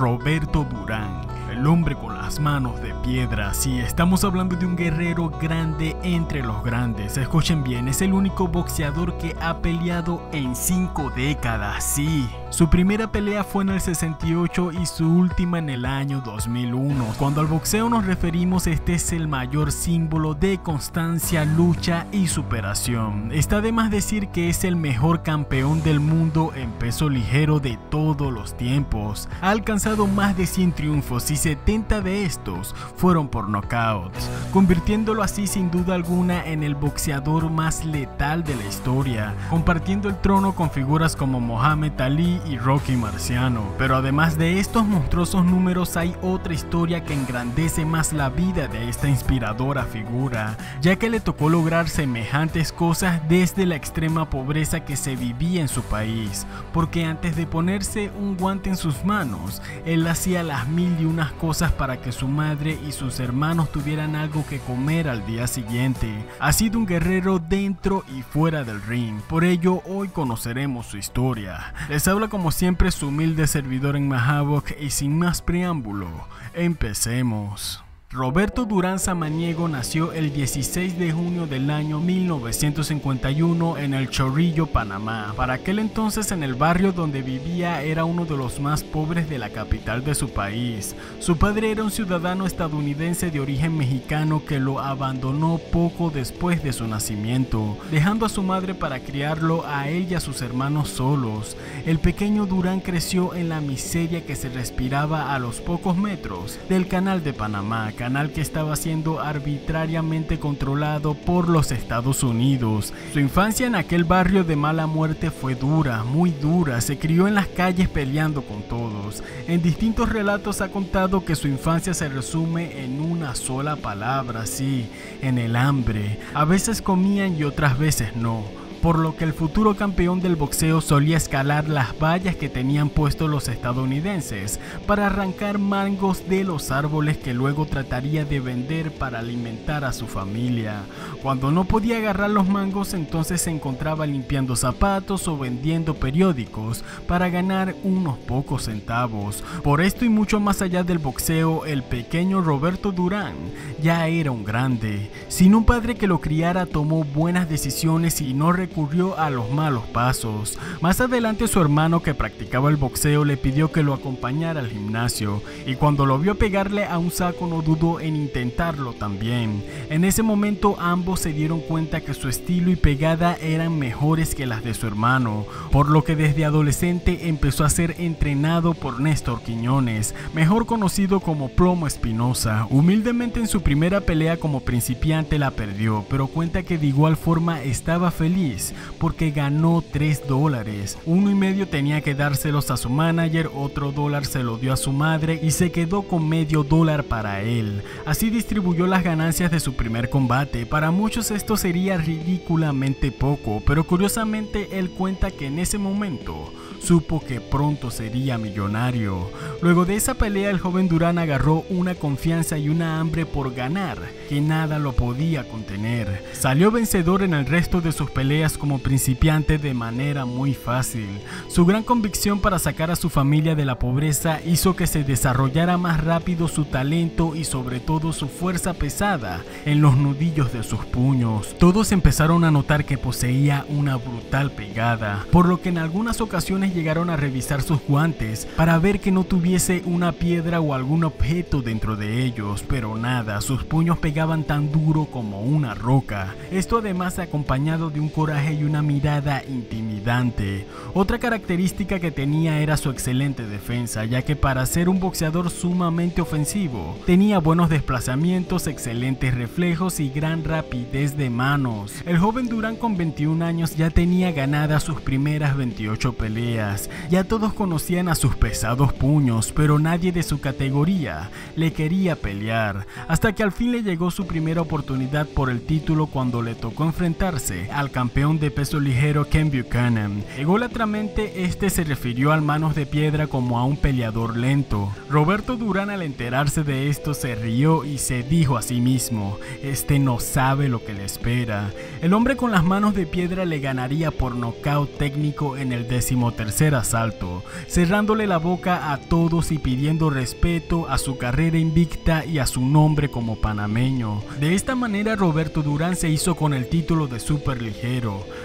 Roberto Durán, el hombre con las manos de piedra. Sí, estamos hablando de un guerrero grande entre los grandes. Escuchen bien, es el único boxeador que ha peleado en 5 décadas. Sí, su primera pelea fue en el 68 y su última en el año 2001. Cuando al boxeo nos referimos, este es el mayor símbolo de constancia, lucha y superación. Está de más decir que es el mejor campeón del mundo en peso ligero de todos los tiempos. Ha alcanzado más de 100 triunfos y 70 de estos fueron por knockouts, convirtiéndolo así sin duda alguna en el boxeador más letal de la historia, compartiendo el trono con figuras como Mohamed Ali y Rocky Marciano. Pero además de estos monstruosos números hay otra historia que engrandece más la vida de esta inspiradora figura, ya que le tocó lograr semejantes cosas desde la extrema pobreza que se vivía en su país, porque antes de ponerse un guante en sus manos, él hacía las mil y unas cosas para que su madre y sus hermanos tuvieran algo que comer al día siguiente. Ha sido un guerrero dentro y fuera del ring, por ello hoy conoceremos su historia. Les habla como siempre su humilde servidor en Mahabok y sin más preámbulo, empecemos. Roberto Durán Samaniego nació el 16 de junio del año 1951 en el Chorrillo, Panamá. Para aquel entonces en el barrio donde vivía era uno de los más pobres de la capital de su país. Su padre era un ciudadano estadounidense de origen mexicano que lo abandonó poco después de su nacimiento, dejando a su madre para criarlo a él y a sus hermanos solos. El pequeño Durán creció en la miseria que se respiraba a los pocos metros del canal de Panamá canal que estaba siendo arbitrariamente controlado por los Estados Unidos. Su infancia en aquel barrio de mala muerte fue dura, muy dura, se crió en las calles peleando con todos. En distintos relatos ha contado que su infancia se resume en una sola palabra, sí, en el hambre. A veces comían y otras veces no por lo que el futuro campeón del boxeo solía escalar las vallas que tenían puestos los estadounidenses para arrancar mangos de los árboles que luego trataría de vender para alimentar a su familia. Cuando no podía agarrar los mangos entonces se encontraba limpiando zapatos o vendiendo periódicos para ganar unos pocos centavos. Por esto y mucho más allá del boxeo, el pequeño Roberto Durán ya era un grande. Sin un padre que lo criara tomó buenas decisiones y no recurrió a los malos pasos. Más adelante su hermano que practicaba el boxeo le pidió que lo acompañara al gimnasio y cuando lo vio pegarle a un saco no dudó en intentarlo también. En ese momento ambos se dieron cuenta que su estilo y pegada eran mejores que las de su hermano, por lo que desde adolescente empezó a ser entrenado por Néstor Quiñones, mejor conocido como Plomo Espinosa. Humildemente en su primera pelea como principiante la perdió, pero cuenta que de igual forma estaba feliz porque ganó 3 dólares. Uno y medio tenía que dárselos a su manager, otro dólar se lo dio a su madre y se quedó con medio dólar para él. Así distribuyó las ganancias de su primer combate. Para muchos esto sería ridículamente poco, pero curiosamente él cuenta que en ese momento supo que pronto sería millonario. Luego de esa pelea el joven Durán agarró una confianza y una hambre por ganar que nada lo podía contener. Salió vencedor en el resto de sus peleas como principiante de manera muy fácil. Su gran convicción para sacar a su familia de la pobreza hizo que se desarrollara más rápido su talento y sobre todo su fuerza pesada en los nudillos de sus puños. Todos empezaron a notar que poseía una brutal pegada, por lo que en algunas ocasiones llegaron a revisar sus guantes para ver que no tuviese una piedra o algún objeto dentro de ellos, pero nada, sus puños pegaban tan duro como una roca. Esto además acompañado de un coraje y una mirada intimidante. Otra característica que tenía era su excelente defensa, ya que para ser un boxeador sumamente ofensivo, tenía buenos desplazamientos, excelentes reflejos y gran rapidez de manos. El joven Durán con 21 años ya tenía ganadas sus primeras 28 peleas ya todos conocían a sus pesados puños, pero nadie de su categoría le quería pelear, hasta que al fin le llegó su primera oportunidad por el título cuando le tocó enfrentarse al campeón de peso ligero Ken Buchanan. Ególatramente, este se refirió al Manos de Piedra como a un peleador lento. Roberto Durán al enterarse de esto se rió y se dijo a sí mismo, este no sabe lo que le espera. El hombre con las manos de piedra le ganaría por nocaut técnico en el decimotercer asalto, cerrándole la boca a todos y pidiendo respeto a su carrera invicta y a su nombre como panameño. De esta manera Roberto Durán se hizo con el título de super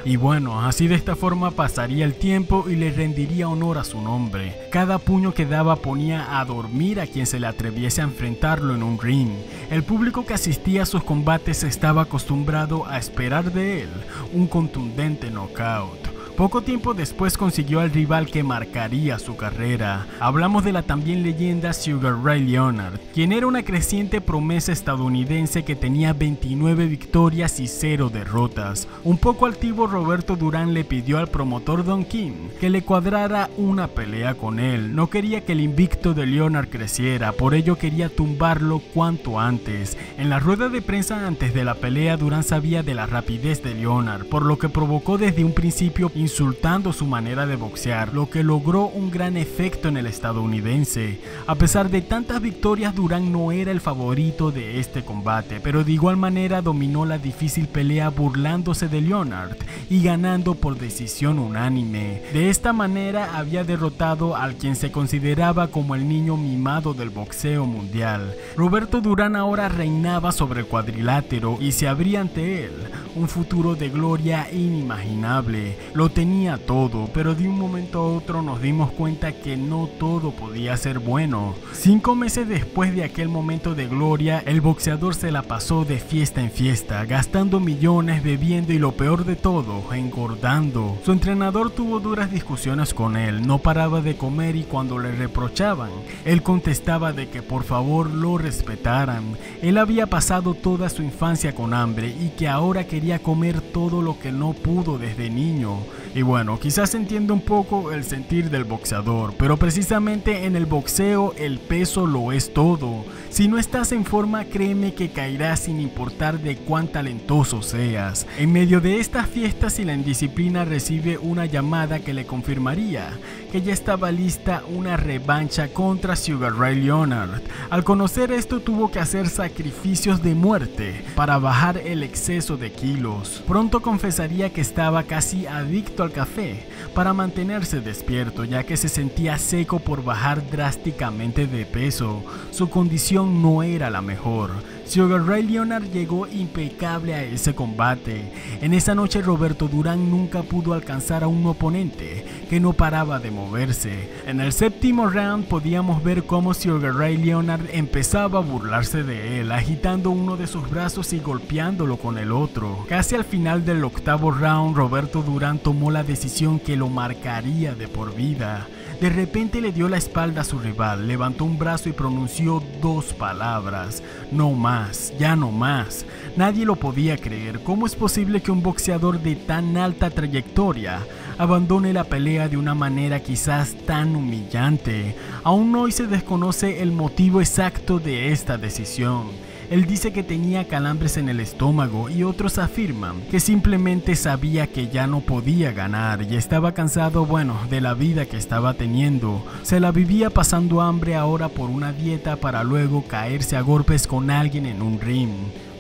Y bueno, así de esta forma pasaría el tiempo y le rendiría honor a su nombre. Cada puño que daba ponía a dormir a quien se le atreviese a enfrentarlo en un ring. El público que asistía a sus combates estaba acostumbrado a esperar de él un contundente knockout. Poco tiempo después consiguió al rival que marcaría su carrera. Hablamos de la también leyenda Sugar Ray Leonard, quien era una creciente promesa estadounidense que tenía 29 victorias y 0 derrotas. Un poco altivo Roberto Durán le pidió al promotor Don Kim que le cuadrara una pelea con él. No quería que el invicto de Leonard creciera, por ello quería tumbarlo cuanto antes. En la rueda de prensa antes de la pelea Durán sabía de la rapidez de Leonard, por lo que provocó desde un principio insultando su manera de boxear, lo que logró un gran efecto en el estadounidense. A pesar de tantas victorias, Durán no era el favorito de este combate, pero de igual manera dominó la difícil pelea burlándose de Leonard y ganando por decisión unánime. De esta manera había derrotado al quien se consideraba como el niño mimado del boxeo mundial. Roberto Durán ahora reinaba sobre el cuadrilátero y se abría ante él un futuro de gloria inimaginable. Lo tenía todo, pero de un momento a otro nos dimos cuenta que no todo podía ser bueno. Cinco meses después de aquel momento de gloria, el boxeador se la pasó de fiesta en fiesta, gastando millones, bebiendo y lo peor de todo, engordando. Su entrenador tuvo duras discusiones con él, no paraba de comer y cuando le reprochaban, él contestaba de que por favor lo respetaran. Él había pasado toda su infancia con hambre y que ahora quería comer todo lo que no pudo desde niño. Y bueno, quizás entiende un poco el sentir del boxeador, pero precisamente en el boxeo el peso lo es todo. Si no estás en forma, créeme que caerás sin importar de cuán talentoso seas. En medio de estas fiestas y la indisciplina recibe una llamada que le confirmaría que ya estaba lista una revancha contra Sugar Ray Leonard. Al conocer esto tuvo que hacer sacrificios de muerte para bajar el exceso de kilos. Pronto confesaría que estaba casi adicto al café para mantenerse despierto ya que se sentía seco por bajar drásticamente de peso. Su condición no era la mejor. Sugar Ray Leonard llegó impecable a ese combate. En esa noche Roberto Durán nunca pudo alcanzar a un oponente que no paraba de moverse. En el séptimo round podíamos ver cómo Sugar Ray Leonard empezaba a burlarse de él, agitando uno de sus brazos y golpeándolo con el otro. Casi al final del octavo round, Roberto Durán tomó la decisión que lo marcaría de por vida. De repente le dio la espalda a su rival, levantó un brazo y pronunció dos palabras. No más, ya no más. Nadie lo podía creer. ¿Cómo es posible que un boxeador de tan alta trayectoria abandone la pelea de una manera quizás tan humillante? Aún hoy se desconoce el motivo exacto de esta decisión. Él dice que tenía calambres en el estómago y otros afirman que simplemente sabía que ya no podía ganar y estaba cansado, bueno, de la vida que estaba teniendo. Se la vivía pasando hambre ahora por una dieta para luego caerse a golpes con alguien en un ring.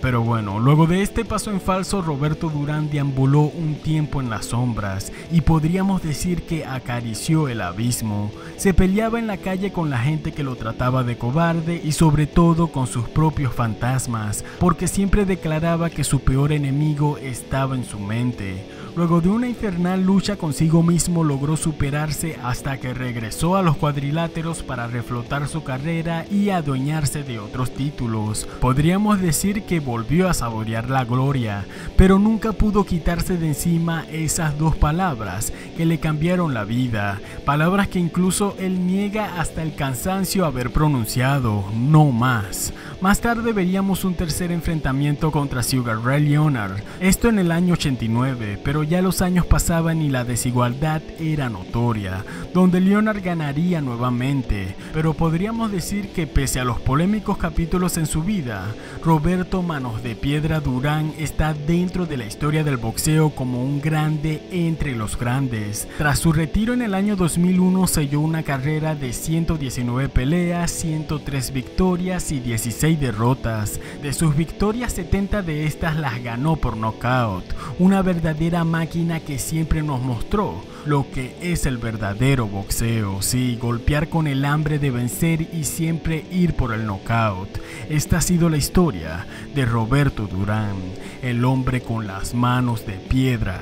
Pero bueno, luego de este paso en falso, Roberto Durán deambuló un tiempo en las sombras y podríamos decir que acarició el abismo. Se peleaba en la calle con la gente que lo trataba de cobarde y sobre todo con sus propios fantasmas, porque siempre declaraba que su peor enemigo estaba en su mente. Luego de una infernal lucha consigo mismo logró superarse hasta que regresó a los cuadriláteros para reflotar su carrera y adueñarse de otros títulos. Podríamos decir que volvió a saborear la gloria, pero nunca pudo quitarse de encima esas dos palabras que le cambiaron la vida, palabras que incluso él niega hasta el cansancio haber pronunciado, no más. Más tarde veríamos un tercer enfrentamiento contra Sugar Ray Leonard, esto en el año 89, pero ya los años pasaban y la desigualdad era notoria, donde Leonard ganaría nuevamente, pero podríamos decir que pese a los polémicos capítulos en su vida, Roberto Manos de Piedra Durán está dentro de la historia del boxeo como un grande entre los grandes. Tras su retiro en el año 2001 selló una carrera de 119 peleas, 103 victorias y 16 derrotas. De sus victorias 70 de estas las ganó por nocaut, una verdadera máquina que siempre nos mostró lo que es el verdadero boxeo, sí, golpear con el hambre de vencer y siempre ir por el knockout. Esta ha sido la historia de Roberto Durán, el hombre con las manos de piedra.